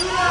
Yeah.